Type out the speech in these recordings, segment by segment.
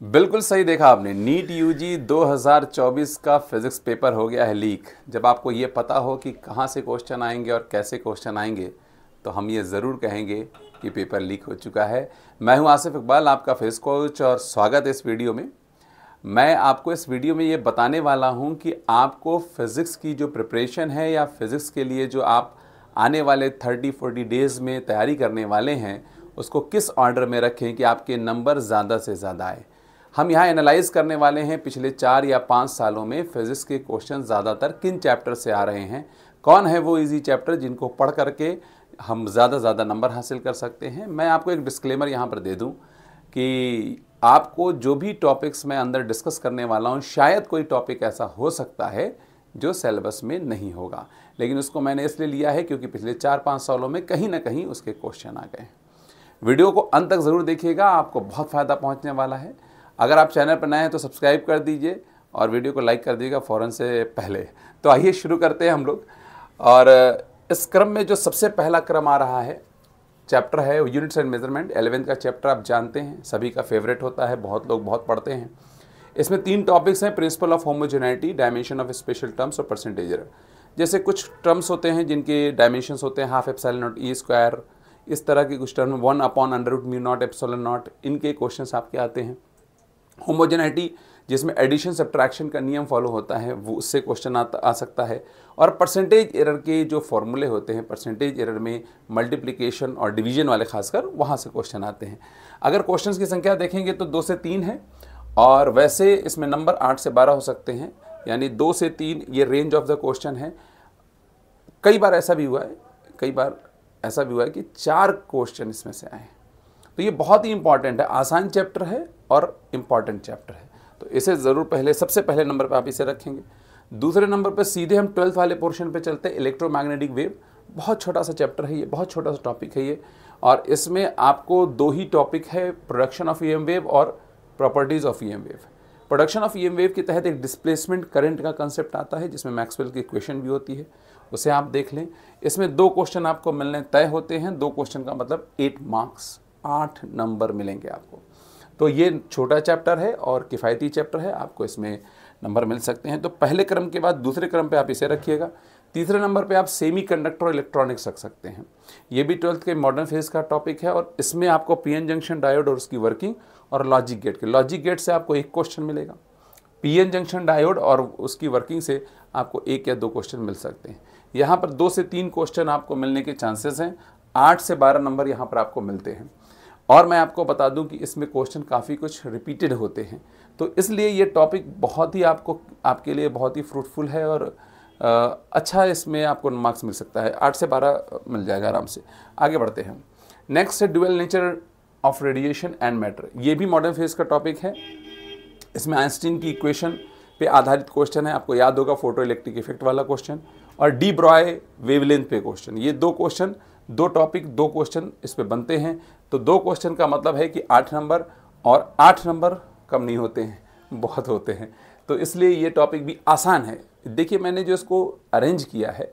बिल्कुल सही देखा आपने। नीट यूजी 2024 का फिजिक्स पेपर हो गया है लीक। जब आपको ये पता हो कि कहाँ से क्वेश्चन आएँगे और कैसे क्वेश्चन आएँगे तो हम ये ज़रूर कहेंगे कि पेपर लीक हो चुका है। मैं हूँ आसिफ इकबाल, आपका फेस कोच, और स्वागत है इस वीडियो में। मैं आपको इस वीडियो में ये बताने वाला हूँ कि आपको फ़िज़िक्स की जो प्रिपरेशन है या फिज़िक्स के लिए जो आप आने वाले थर्टी फोर्टी डेज़ में तैयारी करने वाले हैं, उसको किस ऑर्डर में रखें कि आपके नंबर ज़्यादा से ज़्यादा आए। हम यहाँ एनालाइज करने वाले हैं पिछले चार या पाँच सालों में फिज़िक्स के क्वेश्चन ज़्यादातर किन चैप्टर से आ रहे हैं? कौन है वो इजी चैप्टर जिनको पढ़ करके हम ज़्यादा ज़्यादा नंबर हासिल कर सकते हैं? मैं आपको एक डिस्क्लेमर यहाँ पर दे दूँ कि आपको जो भी टॉपिक्स मैं अंदर डिस्कस करने वाला हूँ, शायद कोई टॉपिक ऐसा हो सकता है जो सेलेबस में नहीं होगा। लेकिन उसको मैंने इसलिए लिया है क्योंकि पिछले चार पाँच सालों में कहीं ना कहीं उसके क्वेश्चन आ गए वीडियो को अंत तक ज़रूर देखिएगा, आपको बहुत फ़ायदा पहुँचने वाला है। अगर आप चैनल पर नए हैं तो सब्सक्राइब कर दीजिए और वीडियो को लाइक कर दीजिएगा फ़ौरन से पहले। तो आइए शुरू करते हैं हम लोग। और इस क्रम में जो सबसे पहला क्रम आ रहा है, चैप्टर है यूनिट्स एंड मेज़रमेंट। एलेवेंथ का चैप्टर आप जानते हैं, सभी का फेवरेट होता है, बहुत लोग बहुत पढ़ते हैं। इसमें तीन टॉपिक्स हैं, principle of homogeneity, dimension of special terms और परसेंटेज। जैसे कुछ टर्म्स होते हैं जिनके डायमेंशंस होते हैं, half epsilon not E square, इस तरह के कुछ term, one upon under root mu not epsilon not, इनके क्वेश्चन आपके आते हैं। होमोजेनिटी जिसमें एडिशन सब्ट्रैक्शन का नियम फॉलो होता है वो उससे क्वेश्चन आ, आ सकता है। और परसेंटेज एरर के जो फॉर्मूले होते हैं परसेंटेज एरर में मल्टीप्लिकेशन और डिवीज़न वाले खासकर वहाँ से क्वेश्चन आते हैं। अगर क्वेश्चंस की संख्या देखेंगे तो दो से तीन है और वैसे इसमें नंबर आठ से बारह हो सकते हैं यानी दो से तीन ये रेंज ऑफ़ द क्वेश्चन है। कई बार ऐसा भी हुआ है कई बार ऐसा भी हुआ है कि चार क्वेश्चन इसमें से आए तो ये बहुत ही इंपॉर्टेंट है। आसान चैप्टर है और इंपॉर्टेंट चैप्टर है। तो इसे ज़रूर पहले, सबसे पहले नंबर पर आप इसे रखेंगे। दूसरे नंबर पर सीधे हम ट्वेल्थ वाले पोर्शन पे चलते हैं इलेक्ट्रोमैग्नेटिक वेव बहुत छोटा सा चैप्टर है ये, बहुत छोटा सा टॉपिक है ये। और इसमें आपको दो ही टॉपिक है प्रोडक्शन ऑफ़ ईएम वेव और properties of EM wave production of EM wave के तहत एक डिस्प्लेसमेंट करंट का कंसेप्ट आता है, जिसमें मैक्सवेल की इक्वेशन भी होती है। उसे आप देख लें। इसमें दो क्वेश्चन आपको मिलने तय होते हैं। दो क्वेश्चन का मतलब एट मार्क्स आठ नंबर मिलेंगे आपको। तो ये छोटा चैप्टर है और किफ़ायती चैप्टर है, आपको इसमें नंबर मिल सकते हैं। तो पहले क्रम के बाद दूसरे क्रम पे आप इसे रखिएगा। तीसरे नंबर पे आप सेमी कंडक्टर और इलेक्ट्रॉनिक्स रख सकते हैं। ये भी ट्वेल्थ के मॉडर्न फ़ेज़ का टॉपिक है और इसमें आपको पीएन जंक्शन डायोड और उसकी वर्किंग और लॉजिक गेट के, लॉजिक गेट से आपको एक क्वेश्चन मिलेगा। पीएन जंक्शन डायोड और उसकी वर्किंग से आपको एक या दो क्वेश्चन मिल सकते हैं। यहाँ पर दो से तीन क्वेश्चन आपको मिलने के चांसेस हैं। आठ से बारह नंबर यहाँ पर आपको मिलते हैं। और मैं आपको बता दूँ कि इसमें क्वेश्चन काफ़ी कुछ रिपीटेड होते हैं। तो इसलिए ये टॉपिक बहुत ही आपको आपके लिए बहुत ही फ्रूटफुल है और आ, अच्छा इसमें आपको मार्क्स मिल सकता है। आठ से बारह मिल जाएगा आराम से। आगे बढ़ते हैं। नेक्स्ट है dual nature of radiation and matter ये भी मॉडर्न फ़ेज़ का टॉपिक है। इसमें आइंस्टीन की इक्वेशन पे आधारित क्वेश्चन है। आपको याद होगा फ़ोटो इलेक्ट्रिक इफ़ेक्ट वाला क्वेश्चन और डी ब्रॉय वेवलेंथ पे क्वेश्चन ये दो क्वेश्चन दो टॉपिक दो क्वेश्चन इस पर बनते हैं। तो दो क्वेश्चन का मतलब है कि आठ नंबर और आठ नंबर कम नहीं होते हैं, बहुत होते हैं। तो इसलिए ये टॉपिक भी आसान है। देखिए, मैंने जो इसको अरेंज किया है,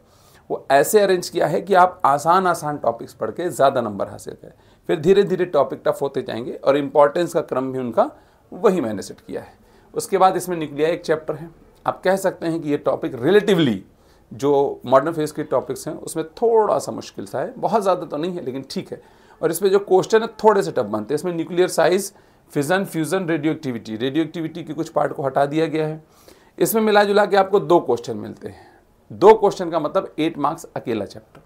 वो ऐसे अरेंज किया है कि आप आसान आसान टॉपिक्स पढ़ के ज़्यादा नंबर हासिल करें। फिर धीरे धीरे टॉपिक टफ होते जाएँगे और इम्पॉर्टेंस का क्रम भी उनका वही मैंने सेट किया है। उसके बाद इसमें निकलिया एक चैप्टर है। आप कह सकते हैं कि ये टॉपिक रिलेटिवली जो मॉडर्न फ़ेज़ के टॉपिक्स हैं, उसमें थोड़ा सा मुश्किल सा है। बहुत ज़्यादा तो नहीं है, लेकिन ठीक है। और इसमें जो क्वेश्चन है, थोड़े से टफ बनते हैं। इसमें nuclear size fission fusion radio activity radio activity के कुछ पार्ट को हटा दिया गया है। इसमें मिला जुला के आपको दो क्वेश्चन मिलते हैं। दो क्वेश्चन का मतलब एट मार्क्स अकेला चैप्टर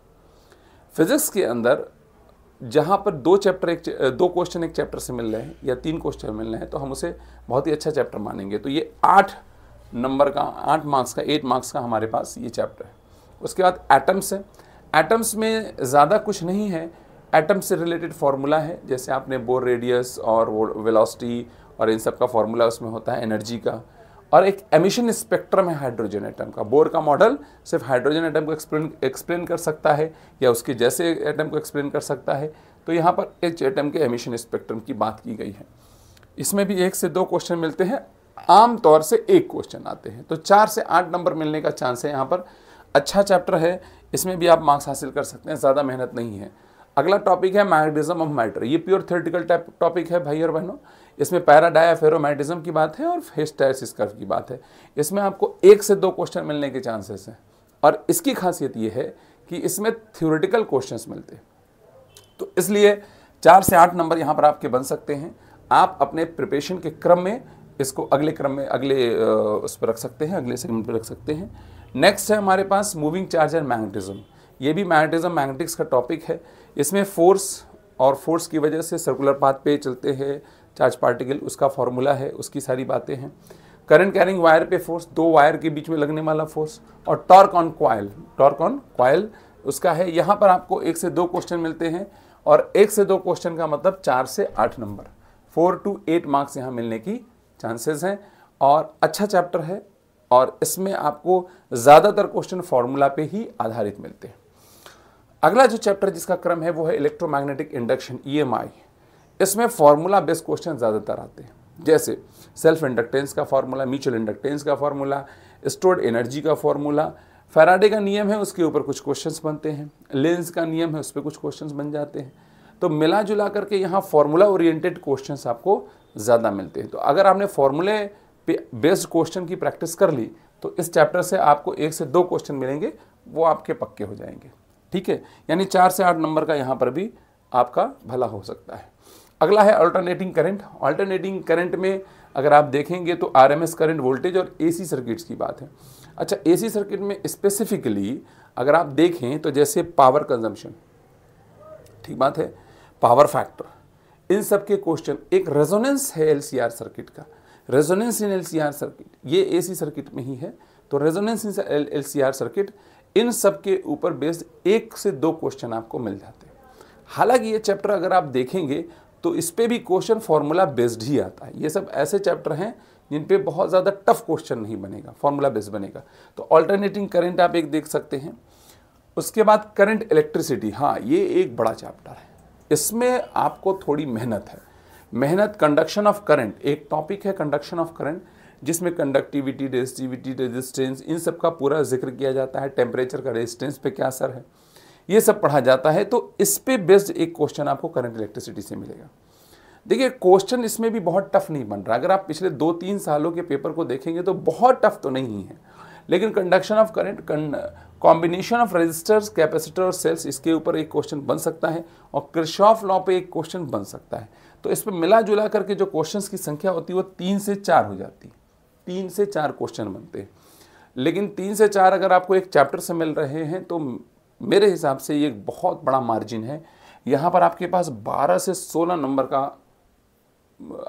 फिजिक्स के अंदर, जहाँ पर दो चैप्टर एक, दो क्वेश्चन एक चैप्टर से मिल रहे हैं या तीन क्वेश्चन मिल रहे हैं तो हम उसे बहुत ही अच्छा चैप्टर मानेंगे। तो ये आठ नंबर का, आठ मार्क्स का, एट मार्क्स का हमारे पास ये चैप्टर है। उसके बाद एटम्स है। एटम्स में ज़्यादा कुछ नहीं है। एटम से रिलेटेड फार्मूला है। जैसे आपने बोर रेडियस और वेलोसिटी और इन सब का फार्मूला उसमें होता है एनर्जी का। और एक एमिशन स्पेक्ट्रम है हाइड्रोजन एटम का। बोर का मॉडल सिर्फ़ हाइड्रोजन एटम को एक्सप्लेन एक्सप्लेन कर सकता है या उसके जैसे एटम को एक्सप्लेन कर सकता है। तो यहाँ पर एच एटम के एमिशन स्पेक्ट्रम की बात की गई है। इसमें भी एक से दो क्वेश्चन मिलते हैं। आम तौर से एक क्वेश्चन आते हैं। तो चार से आठ नंबर मिलने का चांस है यहाँ पर। अच्छा चैप्टर है, इसमें भी आप मार्क्स हासिल कर सकते हैं, ज़्यादा मेहनत नहीं है। अगला टॉपिक है मैग्नेटिज्म ऑफ़ मैटर ये प्योर थेरेटिकल टॉपिक है भाई और बहनों। इसमें पैराडायाफेरोमैटिज्म की बात है और हिस्टाइसिस कर्व की बात है। इसमें आपको एक से दो क्वेश्चन मिलने के चांसेस हैं। और इसकी खासियत ये है कि इसमें थ्योरेटिकल क्वेश्चंस मिलते हैं। तो इसलिए चार से आठ नंबर यहाँ पर आपके बन सकते हैं। आप अपने प्रिपरेशन के क्रम में इसको अगले क्रम में, अगले उस पर रख सकते हैं, अगले सेगमेंट पर रख सकते हैं। नेक्स्ट है हमारे पास मूविंग चार्ज एंड मैग्नेटिज्म ये भी मैग्नेटिज्म मैग्नेटिक्स का टॉपिक है। इसमें फोर्स और फोर्स की वजह से सर्कुलर पाथ पे चलते हैं चार्ज पार्टिकल उसका फॉर्मूला है, उसकी सारी बातें हैं। करंट कैरिंग वायर पे फोर्स दो वायर के बीच में लगने वाला फोर्स और torque on coil torque on coil उसका है। यहाँ पर आपको एक से दो क्वेश्चन मिलते हैं और एक से दो क्वेश्चन का मतलब चार से आठ number four to eight marks यहाँ मिलने की चांसेस हैं और अच्छा चैप्टर है और इसमें आपको ज़्यादातर क्वेश्चन फॉर्मूला पे ही आधारित मिलते हैं। अगला जो चैप्टर जिसका क्रम है वो है इलेक्ट्रोमैग्नेटिक इंडक्शन ईएमआई इसमें फॉर्मूला बेस्ड क्वेश्चन ज़्यादातर आते हैं। जैसे सेल्फ इंडक्टेंस का फॉर्मूला, म्यूचुअल इंडक्टेंस का फॉर्मूला, स्टोर्ड एनर्जी का फॉर्मूला, फैराडे का नियम है उसके ऊपर कुछ क्वेश्चंस बनते हैं, लेंस का नियम है उस पर कुछ क्वेश्चंस बन जाते हैं। तो मिला जुला करके यहाँ फॉर्मूला ओरिएंटेड क्वेश्चंस आपको ज़्यादा मिलते हैं। तो अगर आपने फॉर्मूले बेस्ड क्वेश्चन की प्रैक्टिस कर ली तो इस चैप्टर से आपको एक से दो क्वेश्चन मिलेंगे, वो आपके पक्के हो जाएँगे। ठीक है? यानी चार से आठ नंबर का यहाँ पर भी आपका भला हो सकता है। अगला है अल्टरनेटिंग करंट अल्टरनेटिंग करंट में अगर आप देखेंगे तो आरएमएस करंट वोल्टेज और एसी सर्किट्स की बात है। अच्छा एसी सर्किट में स्पेसिफिकली अगर आप देखें तो जैसे पावर कंजम्पशन ठीक बात है? पावर फैक्टर इन सब के क्वेश्चन एक रेजोनेंस है एलसीआर सर्किट का। रेजोनेंस इन एलसीआर सर्किट ये एसी सर्किट में ही है। तो रेजोनेंस इन एलसीआर सर्किट इन सब के ऊपर बेस्ड एक से दो क्वेश्चन आपको मिल जाते हैं। हालाँकि ये चैप्टर अगर आप देखेंगे तो इस पर भी क्वेश्चन फॉर्मूला बेस्ड ही आता है। ये सब ऐसे चैप्टर हैं, जिन पे बहुत ज़्यादा टफ क्वेश्चन नहीं बनेगा फॉर्मूला बेस्ड बनेगा। तो ऑल्टरनेटिंग करंट आप एक देख सकते हैं। उसके बाद करंट इलेक्ट्रिसिटी हाँ ये एक बड़ा चैप्टर है। इसमें आपको थोड़ी मेहनत है। मेहनत कंडक्शन ऑफ़ करंट एक टॉपिक है कंडक्शन ऑफ़ करंट जिसमें कंडक्टिविटी रेजिस्टिविटी रेजिस्टेंस इन सब का पूरा ज़िक्र किया जाता है टेम्परेचर का रेजिस्टेंस पे क्या असर है। ये सब पढ़ा जाता है तो इस पे बेस्ड एक क्वेश्चन आपको करंट इलेक्ट्रिसिटी से मिलेगा। देखिए क्वेश्चन इसमें भी बहुत टफ नहीं बन रहा। अगर आप पिछले दो तीन सालों के पेपर को देखेंगे तो बहुत टफ तो नहीं है। लेकिन conduction of current combination of resistors capacitor और सेल्स इसके ऊपर एक क्वेश्चन बन सकता है और क्रिशॉफ लॉ पे एक क्वेश्चन बन सकता है। तो इस पर मिला जुला करके जो क्वेश्चंस की संख्या होती है, वो तीन से चार हो जाती है। तीन से चार क्वेश्चन बनते हैं। लेकिन तीन से चार अगर आपको एक चैप्टर से मिल रहे हैं तो मेरे हिसाब से ये एक बहुत बड़ा मार्जिन है। यहाँ पर आपके पास 12 से 16 नंबर का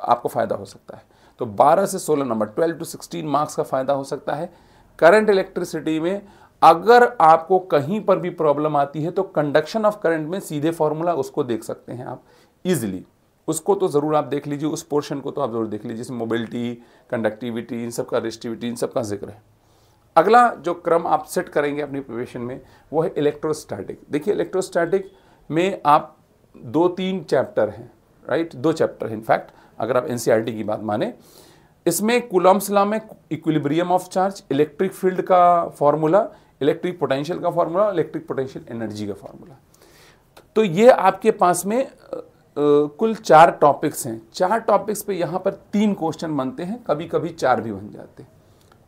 आपको फ़ायदा हो सकता है। तो 12 से 16 नंबर 12 टू 16 मार्क्स का फ़ायदा हो सकता है। करंट इलेक्ट्रिसिटी में अगर आपको कहीं पर भी प्रॉब्लम आती है तो कंडक्शन ऑफ़ करंट में सीधे फॉर्मूला उसको देख सकते हैं आप इजिली उसको तो ज़रूर आप देख लीजिए, उस पोर्शन को तो आप ज़रूर देख लीजिए, जैसे मोबिलिटी कंडक्टिविटी इन सब का रेस्टिविटी इन सब का ज़िक्र है। अगला जो क्रम आप सेट करेंगे अपनी प्रिपरेशन में, वो है इलेक्ट्रोस्टैटिक देखिए इलेक्ट्रोस्टैटिक में आप दो तीन चैप्टर हैं राइट दो चैप्टर हैं इनफैक्ट अगर आप एन e की बात माने। इसमें कुलम्सला में equilibrium of charge electric field का फॉर्मूला इलेक्ट्रिक पोटेंशियल का फॉर्मूला इलेक्ट्रिक पोटेंशियल एनर्जी का फॉर्मूला। तो ये आपके पास में कुल चार टॉपिक्स हैं। चार टॉपिक्स पे यहाँ पर तीन क्वेश्चन बनते हैं कभी कभी चार भी बन जाते हैं।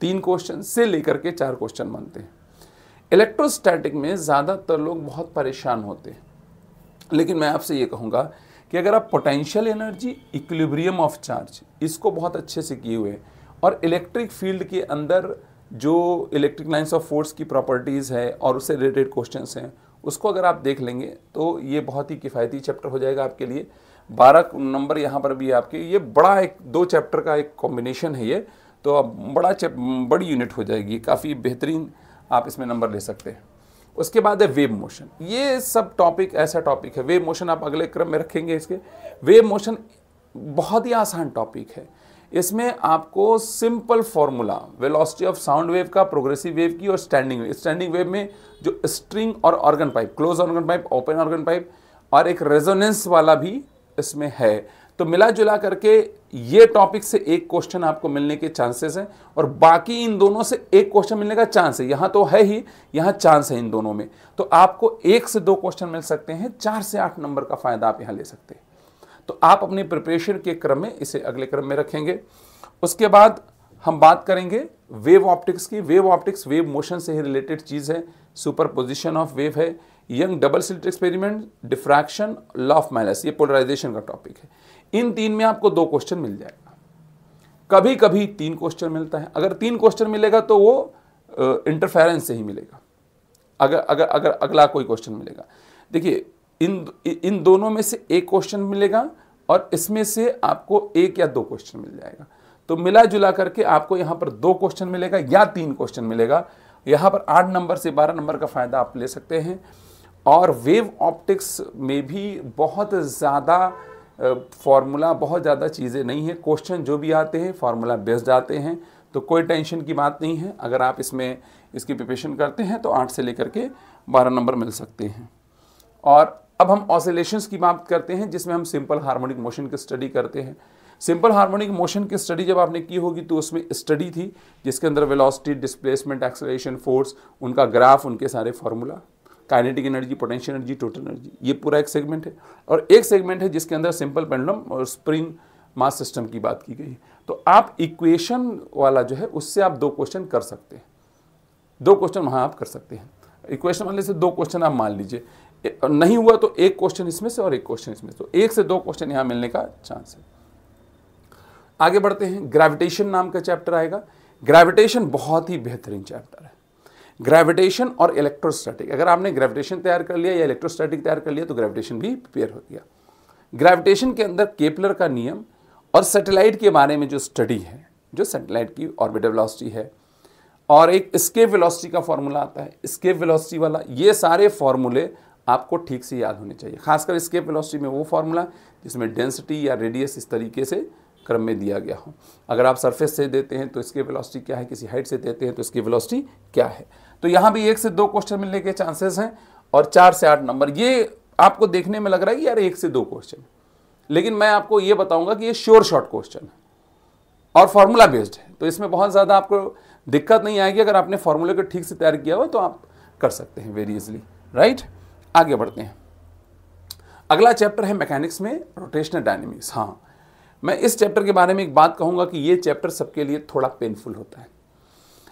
तीन क्वेश्चन से लेकर के चार क्वेश्चन बनते हैं। इलेक्ट्रोस्टैटिक में ज़्यादातर लोग बहुत परेशान होते हैं। लेकिन मैं आपसे ये कहूँगा कि अगर आप potential energy equilibrium of charge इसको बहुत अच्छे से किए हुए और इलेक्ट्रिक फ़ील्ड के अंदर जो इलेक्ट्रिक लाइन्स ऑफ़ फोर्स की प्रॉपर्टीज़ है और उससे रिलेटेड क्वेश्चंस हैं, उसको अगर आप देख लेंगे तो ये बहुत ही किफ़ायती चैप्टर हो जाएगा आपके लिए। बारह नंबर यहाँ पर भी आपके, ये बड़ा एक, दो चैप्टर का एक कॉम्बिनेशन है ये तो अब बड़ा बड़ी यूनिट हो जाएगी काफ़ी बेहतरीन आप इसमें नंबर ले सकते हैं। उसके बाद है वेव मोशन ये सब टॉपिक ऐसा टॉपिक है। वेव मोशन आप अगले क्रम में रखेंगे इसके। वेव मोशन बहुत ही आसान टॉपिक है। इसमें आपको simple formula velocity of sound wave का प्रोग्रेसिव वेव की और स्टैंडिंग वेव स्टैंडिंग वेव में जो स्ट्रिंग और organ pipe close organ pipe open organ pipe और एक रेजोनेंस वाला भी इसमें है। तो मिला जुला करके ये टॉपिक से एक क्वेश्चन आपको मिलने के चांसेस हैं और बाकी इन दोनों से एक क्वेश्चन मिलने का चांस है। यहाँ तो है ही, यहाँ चांस है इन दोनों में। तो आपको एक से दो क्वेश्चन मिल सकते हैं, चार से आठ नंबर का फ़ायदा आप यहाँ ले सकते हैं। तो आप अपनी प्रिपरेशन के क्रम में इसे अगले क्रम में रखेंगे। उसके बाद हम बात करेंगे वेव ऑप्टिक्स की। वेव ऑप्टिक्स वेव मोशन से ही रिलेटेड चीज़ है। सुपर पोजिशन ऑफ़ वेव है। Young double slit experiment diffraction law of minus ये पोलराइजेशन का टॉपिक है। इन तीन में आपको दो क्वेश्चन मिल जाएगा। कभी कभी तीन क्वेश्चन मिलता है। अगर तीन क्वेश्चन मिलेगा तो वो इंटरफेरेंस से ही मिलेगा। अगर अगर अगर अगला कोई क्वेश्चन मिलेगा। देखिए इन इन दोनों में से एक क्वेश्चन मिलेगा और इसमें से आपको एक या दो क्वेश्चन मिल जाएगा। तो मिला जुला करके आपको यहाँ पर दो क्वेश्चन मिलेगा या तीन क्वेश्चन मिलेगा। यहाँ पर आठ नंबर से बारह नंबर का फ़ायदा आप ले सकते हैं। और वेव ऑप्टिक्स में भी बहुत ज़्यादा फॉर्मूला बहुत ज़्यादा चीज़ें नहीं है। क्वेश्चन जो भी आते हैं फार्मूला बेस्ड आते हैं। तो कोई टेंशन की बात नहीं है। अगर आप इसमें इसकी प्रिपरेशन करते हैं तो आठ से लेकर के बारह नंबर मिल सकते हैं। और अब हम ऑसिलेशंस की बात करते हैं, जिसमें हम सिंपल हार्मोनिक मोशन की स्टडी करते हैं। सिंपल हार्मोनिक मोशन की स्टडी जब आपने की होगी तो उसमें स्टडी थी, जिसके अंदर वेलोसिटी डिस्प्लेसमेंट एक्सलेशन फोर्स उनका ग्राफ उनके सारे formula kinetic energy potential energy total energy ये पूरा एक सेगमेंट है। और एक सेगमेंट है जिसके अंदर सिंपल पेंडुलम और स्प्रिंग मास सिस्टम की बात की गई। तो आप इक्वेशन वाला जो है, उससे आप दो क्वेश्चन कर सकते हैं। दो क्वेश्चन वहाँ आप कर सकते हैं। इक्वेशन वाले से दो क्वेश्चन आप मान लीजिए। नहीं हुआ तो एक क्वेश्चन इसमें से और एक क्वेश्चन इसमें से। तो एक से दो क्वेश्चन यहाँ मिलने का चांस है। आगे बढ़ते हैं। ग्रेविटेशन नाम का चैप्टर आएगा। ग्रेविटेशन बहुत ही बेहतरीन चैप्टर है। ग्रेविटेशन और इलेक्ट्रोस्टैटिक अगर आपने ग्रेविटेशन तैयार कर लिया या इलेक्ट्रोस्टैटिक तैयार कर लिया तो ग्रेविटेशन भी प्रिपेयर हो गया। ग्रेविटेशन के अंदर केपलर का नियम और सैटेलाइट के बारे में जो स्टडी है, जो सैटेलाइट की ऑर्बिटल वेलोसिटी है, और एक स्केप वेलोसिटी का फॉर्मूला आता है। स्केप वेलोसिटी वाला, ये सारे फॉर्मूले आपको ठीक से याद होने चाहिए। खासकर स्केप वेलोसिटी में वो फार्मूला जिसमें डेंसिटी या रेडियस इस तरीके से क्रम में दिया गया हो। अगर आप सरफेस से देते हैं तो इसकी वेलोसिटी क्या है? किसी हाइट से देते हैं तो इसकी वेलोसिटी क्या है? तो यहाँ भी एक से दो क्वेश्चन मिलने के चांसेस हैं और चार से आठ नंबर ये आपको देखने में लग रहा है कि यार एक से दो क्वेश्चन लेकिन मैं आपको ये बताऊँगा कि ये श्योर शॉर्ट क्वेश्चन है और फॉर्मूला बेस्ड है। तो इसमें बहुत ज़्यादा आपको दिक्कत नहीं आएगी। अगर आपने फार्मूले को ठीक से तैयार किया हुआ तो आप कर सकते हैं वेरी इजली राइट आगे बढ़ते हैं। अगला चैप्टर है मैकेनिक्स में रोटेशनल डायनेमिक्स। हाँ मैं इस चैप्टर के बारे में एक बात कहूँगा कि ये चैप्टर सबके लिए थोड़ा पेनफुल होता है।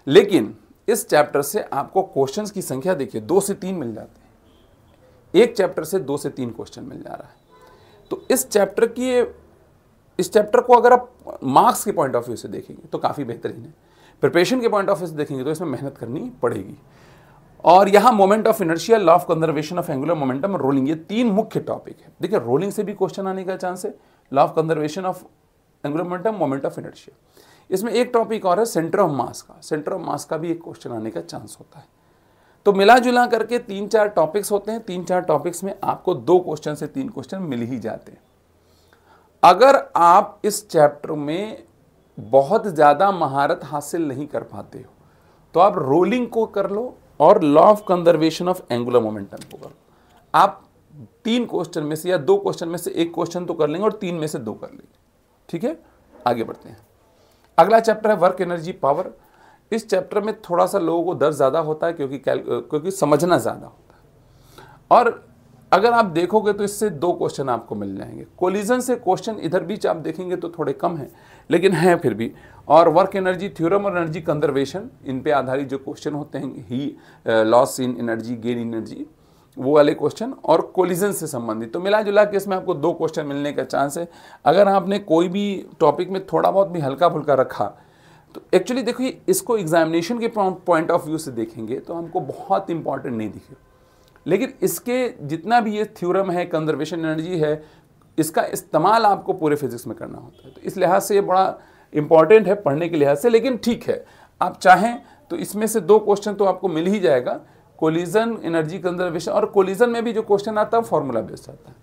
लेकिन इस चैप्टर से आपको क्वेश्चंस की संख्या देखिए, दो से तीन मिल जाते हैं। एक चैप्टर से दो से तीन क्वेश्चन मिल जा रहा है। तो इस चैप्टर की इस चैप्टर को अगर आप मार्क्स के पॉइंट ऑफ़ व्यू से देखेंगे तो काफ़ी बेहतरीन है। प्रिपरेशन के पॉइंट ऑफ़ व्यू से देखेंगे तो इसमें मेहनत करनी पड़ेगी। और यहाँ moment of inertia law of conservation of angular momentum rolling ये तीन मुख्य टॉपिक है। देखिए रोलिंग से भी क्वेश्चन आने का चांस है। Law of conservation of angular momentum moment of inertia इसमें एक टॉपिक और है सेंटर ऑफ़ मास का। सेंटर ऑफ़ मास का भी एक क्वेश्चन आने का चांस होता है। तो मिला जुला करके तीन चार टॉपिक्स होते हैं। तीन चार टॉपिक्स में आपको दो क्वेश्चन से तीन क्वेश्चन मिल ही जाते हैं। अगर आप इस चैप्टर में बहुत ज़्यादा महारत हासिल नहीं कर पाते हो तो आप रोलिंग को कर लो और law of conservation of angular momentum लो आप तीन क्वेश्चन में से या दो क्वेश्चन में से एक क्वेश्चन तो कर लेंगे और तीन में से दो कर लेंगे। ठीक है? आगे बढ़ते हैं। अगला चैप्टर है वर्क एनर्जी पावर इस चैप्टर में थोड़ा सा लोगों को दर्द ज़्यादा होता है क्योंकि क्योंकि समझना ज़्यादा होता है। और अगर आप देखोगे तो इससे दो क्वेश्चन आपको मिल जाएँगे। कोलिजन से क्वेश्चन इधर बीच आप देखेंगे तो थोड़े कम हैं, लेकिन हैं फिर भी। और वर्क एनर्जी थ्योरम और एनर्जी कंजर्वेशन इन पे आधारित जो क्वेश्चन होते हैं ही loss in energy gain energy वो वाले क्वेश्चन और कोलिजन से संबंधित। तो मिला जुला के इसमें आपको दो क्वेश्चन मिलने का चांस है। अगर आपने कोई भी टॉपिक में थोड़ा बहुत भी हल्का फुल्का रखा तो एक्चुअली देखिए इसको एग्जामिनेशन के पॉइंट ऑफ़ व्यू से देखेंगे तो हमको बहुत इंपॉर्टेंट नहीं दिखे। लेकिन इसके जितना भी ये थ्योरम है कंजर्वेशन एनर्जी है, इसका इस्तेमाल आपको पूरे फिजिक्स में करना होता है। तो इस लिहाज से ये बड़ा इंपॉर्टेंट है पढ़ने के लिहाज से, लेकिन ठीक है। आप चाहें तो इसमें से दो क्वेश्चन तो आपको मिल ही जाएगा। कोलिजन एनर्जी कंजर्वेशन और कोलिजन में भी जो क्वेश्चन आता है फॉर्मूला बेस्ड आता है।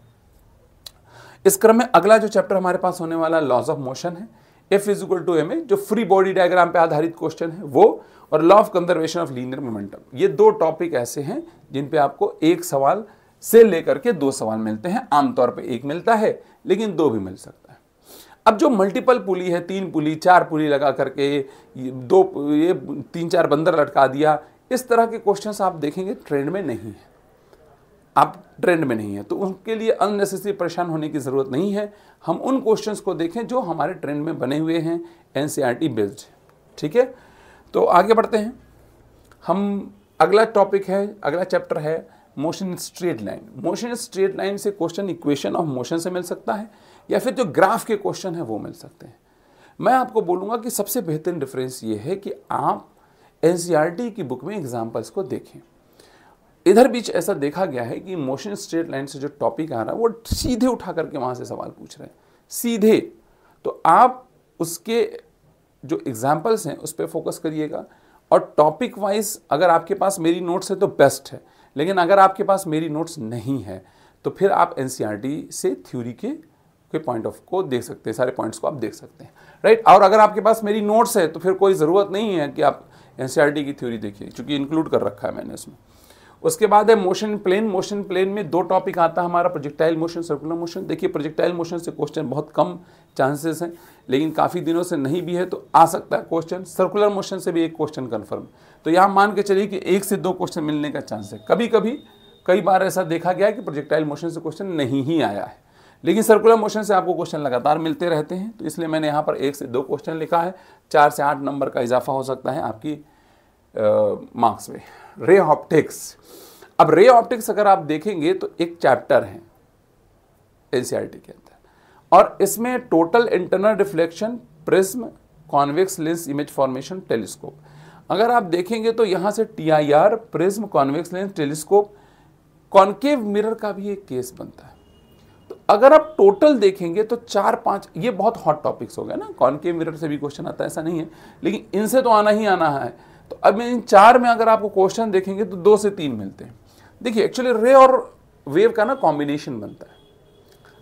इस क्रम में अगला जो चैप्टर हमारे पास होने वाला लॉज ऑफ़ मोशन है। F is equal to M A जो फ्री बॉडी डायग्राम पे आधारित क्वेश्चन है, वो, और law of conservation of linear momentum ये दो टॉपिक ऐसे हैं, जिन पे आपको एक सवाल से लेकर के दो सवाल मिलते हैं। आमतौर पे एक मिलता है, लेकिन दो भी मिल सकता है। अब जो मल्टीपल पुली है, तीन पुली, चार पुली लगा करके दो, ये तीन, चार बंदर लटका दिया, इस तरह के क्वेश्चंस आप देखेंगे ट्रेंड में नहीं है। आप ट्रेंड में नहीं है तो उनके लिए अननेसेसरी परेशान होने की ज़रूरत नहीं है। हम उन क्वेश्चंस को देखें जो हमारे ट्रेंड में बने हुए हैं एन बेस्ड ठीक है? तो आगे बढ़ते हैं। हम अगला टॉपिक है, अगला चैप्टर है motion straight line motion straight line से क्वेश्चन इक्वेशन ऑफ़ मोशन से मिल सकता है। या फिर जो ग्राफ के क्वेश्चन है वो मिल सकते हैं। मैं आपको बोलूँगा कि सबसे बेहतरीन डिफरेंस ये है कि आप एन e की बुक में एग्जाम्पल्स को देखें। इधर बीच ऐसा देखा गया है कि मोशन स्ट्रेट लाइन से जो टॉपिक आ रहा है, वो सीधे उठा करके वहाँ से सवाल पूछ रहे हैं। सीधे। तो आप उसके जो एग्जाम्पल्स हैं, उस पर फोकस करिएगा। और टॉपिक वाइज अगर आपके पास मेरी नोट्स है तो बेस्ट है। लेकिन अगर आपके पास मेरी नोट्स नहीं है तो फिर आप एन e से थ्योरी के के पॉइंट ऑफ़ को देख सकते हैं, सारे पॉइंट्स को आप देख सकते हैं राइट और अगर आपके पास मेरी नोट्स है तो फिर कोई ज़रूरत नहीं है कि आप एन की थ्योरी देखिए, चूँकि इंक्लूड कर रखा है मैंने उसमें उसके बाद है मोशन प्लेन मोशन प्लेन में दो टॉपिक आता है हमारा प्रोजेक्टाइल मोशन सर्कुलर मोशन देखिए प्रोजेक्टाइल मोशन से क्वेश्चन बहुत कम चांसेस हैं, लेकिन काफ़ी दिनों से नहीं भी है तो आ सकता है क्वेश्चन सर्कुलर मोशन से भी एक क्वेश्चन कन्फर्म तो यहाँ मान के चलिए कि एक से दो क्वेश्चन मिलने का चांस है। कभी कभी कई बार ऐसा देखा गया कि प्रोजेक्टाइल मोशन से क्वेश्चन नहीं ही आया है। लेकिन सर्कुलर मोशन से आपको क्वेश्चन लगातार मिलते रहते हैं तो इसलिए मैंने यहाँ पर एक से दो क्वेश्चन लिखा है। चार से आठ नंबर का इजाफा हो सकता है आपकी मार्क्स में। रे ऑप्टिक्स अब रे ऑप्टिक्स अगर आप देखेंगे तो एक चैप्टर है एन के अंदर। और इसमें total internal reflection prism convex lens image formation telescope अगर आप देखेंगे तो यहाँ से T I R prism convex lens telescope concave mirror का भी एक केस बनता है। अगर आप टोटल देखेंगे तो चार पाँच, ये बहुत हॉट टॉपिक्स हो गए ना। कॉन्केव मिरर से भी क्वेश्चन आता है, ऐसा नहीं है। लेकिन इनसे तो आना ही आना है। तो अब इन चार में अगर आपको क्वेश्चन देखेंगे तो दो से तीन मिलते हैं। देखिए एक्चुअली रे और वेव का ना कॉम्बिनेशन बनता है।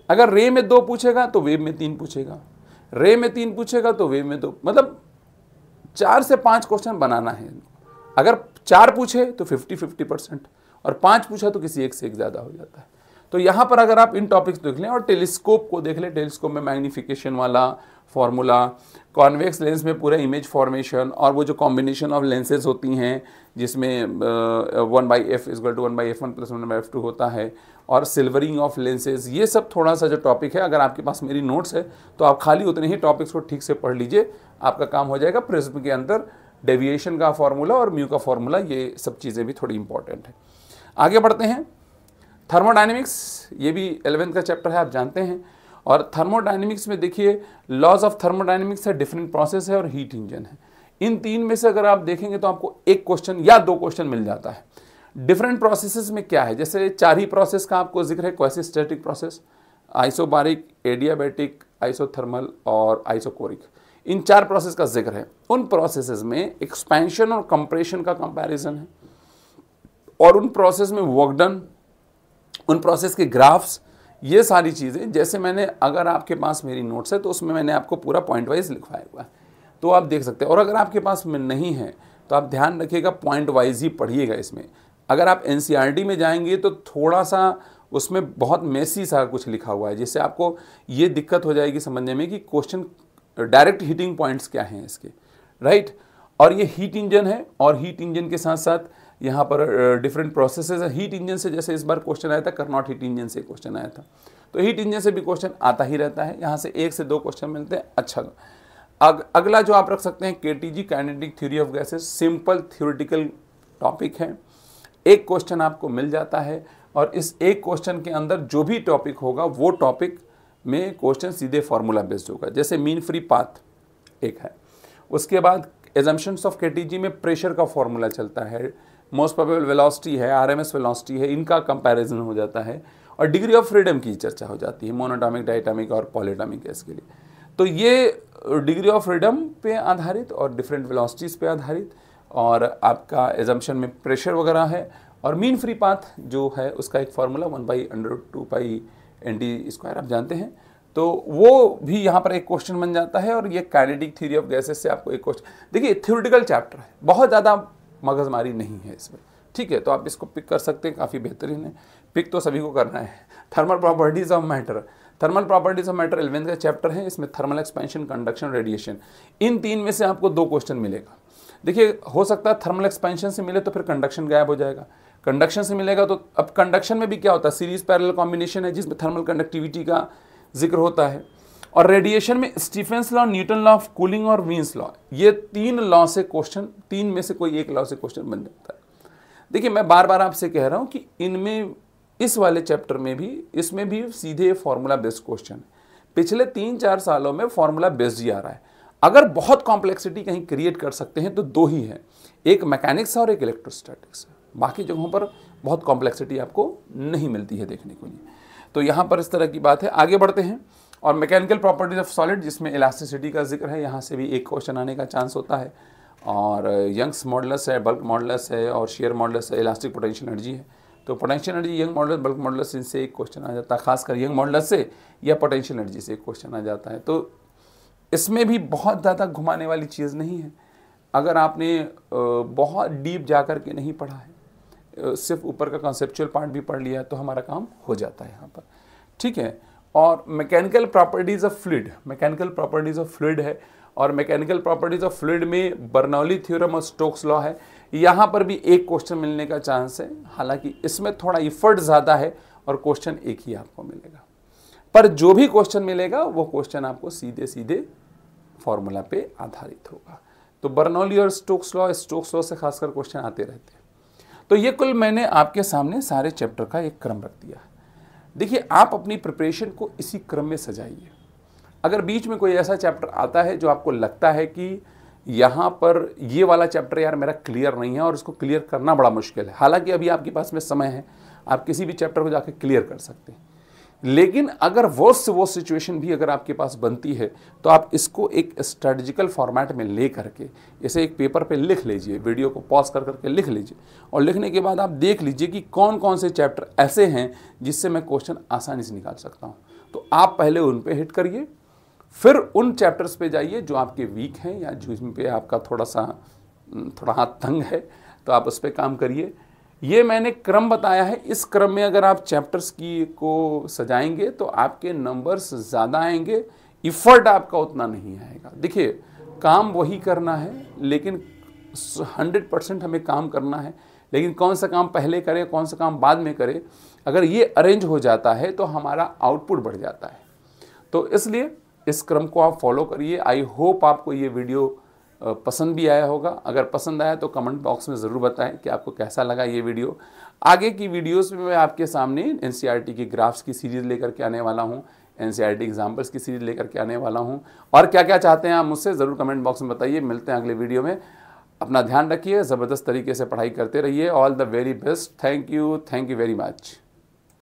अगर रे में दो पूछेगा तो वेव में तीन पूछेगा। रे में तीन पूछेगा तो वेव में दो मतलब चार से पाँच क्वेश्चन बनाना है। अगर चार पूछे तो फिफ्टी फिफ्टी परसेंट और पाँच पूछा तो किसी एक से एक ज़्यादा हो जाता है। तो यहाँ पर अगर आप इन टॉपिक्स देख लें और टेलीस्कोप को देख लें टेलीस्कोप में मैग्निफिकेशन वाला फॉर्मूला कॉन्वेक्स लेंस में पूरा इमेज फॉर्मेशन और वो जो कॉम्बिनेशन ऑफ़ लेंसेज होती हैं, जिसमें one by F is equal to one by F one plus one by F two होता है, और सिल्वरिंग ऑफ़ लेंसेज ये सब थोड़ा सा जो टॉपिक है, अगर आपके पास मेरी नोट्स है तो आप खाली उतने ही टॉपिक्स को ठीक से पढ़ लीजिए, आपका काम हो जाएगा प्रिज्म के अंदर डेविएशन का फॉर्मूला और म्यू का फॉर्मूला ये सब चीज़ें भी थोड़ी इंपॉर्टेंट है। आगे बढ़ते हैं। थर्मोडाइनमिक्स ये भी एलेवेंथ का चैप्टर है, आप जानते हैं। और थर्मोडाइनमिक्स में देखिए, लॉज ऑफ़ थर्मोडाइनमिक्स है, डिफरेंट प्रोसेस है और हीट इंजन है। इन तीन में से अगर आप देखेंगे तो आपको एक क्वेश्चन या दो क्वेश्चन मिल जाता है। डिफरेंट प्रोसेसेस में क्या है? जैसे चार ही प्रोसेस का आपको ज़िक्र है, quasistatic process, isobaric, adiabatic, isothermal और आइसोकोरिक। इन चार प्रोसेस का ज़िक्र है। उन प्रोसेसेस में एक्सपेंशन और कंप्रेशन का कंपैरिजन है। और उन प्रोसेस में वर्कडन उन प्रोसेस के ग्राफ्स ये सारी चीज़ें, जैसे मैंने, अगर आपके पास मेरी नोट्स है तो उसमें मैंने आपको पूरा पॉइंट वाइज लिखवाया हुआ है। तो आप देख सकते हैं, और अगर आपके पास में नहीं है तो आप ध्यान रखिएगा पॉइंट वाइज ही पढ़िएगा इसमें। अगर आप एन e में जाएँगे तो थोड़ा सा उसमें बहुत मेसी सा कुछ लिखा हुआ है, जिससे आपको ये दिक्कत हो जाएगी समझने में कि क्वेश्चन डायरेक्ट हीटिंग पॉइंट्स क्या हैं इसके राइट और ये हीट इंजन है, और हीट इंजन के साथ साथ यहाँ पर डिफरेंट प्रोसेस है। हीट इंजन से जैसे इस बार क्वेश्चन आया था करनॉट हीट इंजन से क्वेश्चन आया था। तो हीट इंजन से भी क्वेश्चन आता ही रहता है। यहाँ से एक से दो क्वेश्चन मिलते हैं। अच्छा। अग, अगला जो आप रख सकते हैं K T G kinetic theory of gases simple theoretical topic है। एक क्वेश्चन आपको मिल जाता है और इस एक क्वेश्चन के अंदर जो भी टॉपिक होगा वो टॉपिक में क्वेश्चन सीधे फॉर्मूला बेस्ड होगा। जैसे मीन फ्री पाथ एक है। उसके बाद एजम्पन्स ऑफ़ के में प्रेशर का फॉर्मूला चलता है। मोस्ट प्रोबेबल वेलोसिटी है आरएमएस वेलोसिटी है, इनका कंपैरिजन हो जाता है और डिग्री ऑफ़ फ्रीडम की चर्चा हो जाती है मोनोटॉमिक डाइटामिक और पॉलीटॉमिक गैस के लिए। तो ये डिग्री ऑफ़ फ्रीडम पे आधारित और डिफरेंट वेलोसिटीज पे आधारित और आपका एजम्पन में प्रेशर वगैरह है और मीन फ्री पाथ जो है, उसका एक formula one by under two pi N T square आप जानते हैं। तो वो भी यहाँ पर एक क्वेश्चन बन जाता है और ये काइनेटिक थ्योरी ऑफ़ गैसेस से आपको एक क्वेश्चन देखिए थ्योरिटिकल चैप्टर है। बहुत ज़्यादा मगजमारी नहीं है इसमें। ठीक है तो आप इसको पिक कर सकते हैं, काफ़ी बेहतरीन है। पिक तो सभी को करना है। Thermal properties of matter thermal properties of matter eleventh का चैप्टर है, इसमें थर्मल एक्सपेंशन कंडक्शन रेडिएशन इन तीन में से आपको दो क्वेश्चन मिलेगा। देखिए, हो सकता है थर्मल एक्सपेंशन से मिले तो फिर कंडक्शन गायब हो जाएगा। कंडक्शन से मिलेगा तो अब कंडक्शन में भी क्या होता है? सीरीज़ पैरेलल कॉम्बिनेशन है, जिसमें थर्मल कंडक्टिविटी का ज़िक्र होता है। और रेडिएशन में Stefan's law Newton law of cooling और वीन्स लॉ ये तीन लॉ से क्वेश्चन तीन में से कोई एक लॉ से क्वेश्चन बन जाता है। देखिए, मैं बार बार आपसे कह रहा हूँ कि इनमें, इस वाले चैप्टर में भी, इसमें भी सीधे फॉर्मूला बेस्ड क्वेश्चन पिछले तीन चार सालों में फॉर्मूला बेस्ड ही आ रहा है। अगर बहुत कॉम्प्लेक्सिटी कहीं क्रिएट कर सकते हैं तो दो ही है। एक मैकेनिक्स और एक इलेक्ट्रोस्टैटिक्स बाकी जगहों पर बहुत कॉम्प्लेक्सिटी आपको नहीं मिलती है देखने को लिए। तो यहाँ पर इस तरह की बात है। आगे बढ़ते हैं। और मैकेनिकल प्रॉपर्टीज़ ऑफ़ सॉलिड जिसमें इलास्टिसिटी का ज़िक्र है, यहाँ से भी एक क्वेश्चन आने का चांस होता है। और यंग्स मॉडलस है बल्क मॉडलस है, और शेयर मॉडलस है इलास्टिक पोटेंशियल एनर्जी है। तो potential energy Young modulus bulk modulus इनसे एक क्वेश्चन आ जाता है, खासकर यंग मॉडलस से, या पोटेंशियल एनर्जी से एक क्वेश्चन आ जाता है। तो इसमें भी बहुत ज़्यादा घुमाने वाली चीज़ नहीं है। अगर आपने बहुत डीप जा कर के नहीं पढ़ा है सिर्फ़ ऊपर का कॉन्सेप्चुअल पार्ट भी पढ़ लिया तो हमारा काम हो जाता है यहाँ पर। ठीक है? और mechanical properties of fluid mechanical properties of fluid है और मैकेनिकल प्रॉपर्टीज़ ऑफ़ फ्लूड में बर्नौली थ्योरम और स्टोक्स लॉ है। यहाँ पर भी एक क्वेश्चन मिलने का चांस है। हालाँकि इसमें थोड़ा इफर्ट ज़्यादा है और क्वेश्चन एक ही आपको मिलेगा। पर जो भी क्वेश्चन मिलेगा, वो क्वेश्चन आपको सीधे सीधे फॉर्मूला पे आधारित होगा। तो बर्नौली और स्टोक्स लॉ स्टोक्स लॉ से खासकर क्वेश्चन आते रहते हैं। तो ये कुल मैंने आपके सामने सारे चैप्टर का एक क्रम रख दिया। देखिए, आप अपनी प्रिपरेशन को इसी क्रम में सजाइए। अगर बीच में कोई ऐसा चैप्टर आता है जो आपको लगता है कि यहाँ पर ये वाला चैप्टर यार मेरा क्लियर नहीं है और इसको क्लियर करना बड़ा मुश्किल है। हालाँकि अभी आपके पास में समय है, आप किसी भी चैप्टर को जाकर क्लियर कर सकते हैं। लेकिन अगर वो से वो सिचुएशन भी अगर आपके पास बनती है तो आप इसको एक स्ट्रेटजिकल फॉर्मेट में ले करके, इसे एक पेपर पे लिख लीजिए वीडियो को पॉज कर करके लिख लीजिए, और लिखने के बाद आप देख लीजिए कि कौन कौन से चैप्टर ऐसे हैं जिससे मैं क्वेश्चन आसानी से निकाल सकता हूँ। तो आप पहले उन पर हिट करिए, फिर उन चैप्टर्स पे जाइए जो आपके वीक हैं या जिन पे आपका थोड़ा सा, थोड़ा हाथ तंग है तो आप उस पर काम करिए। ये मैंने क्रम बताया है। इस क्रम में अगर आप चैप्टर्स की को सजाएँगे तो आपके नंबर्स ज़्यादा आएँगे। इफ़र्ट आपका उतना नहीं आएगा। देखिए, काम वही करना है, लेकिन हंड्रेड परसेंट हमें काम करना है। लेकिन कौन सा काम पहले करें, कौन सा काम बाद में करें, अगर ये अरेंज हो जाता है तो हमारा आउटपुट बढ़ जाता है। तो इसलिए इस क्रम को आप फॉलो करिए। आई होप आपको ये वीडियो पसंद भी आया होगा। अगर पसंद आया तो कमेंट बॉक्स में ज़रूर बताएँ कि आपको कैसा लगा ये वीडियो। आगे की वीडियोस में मैं आपके सामने एन की ग्राफ्स की सीरीज़ लेकर के आने वाला हूँ एन एग्जाम्पल्स की सीरीज़ लेकर के आने वाला हूँ। और क्या क्या चाहते हैं आप मुझसे, ज़रूर कमेंट बॉक्स में बताइए। मिलते हैं अगले वीडियो में। अपना ध्यान रखिए, ज़बरदस्त तरीके से पढ़ाई करते रहिए। All the very best thank you thank you very much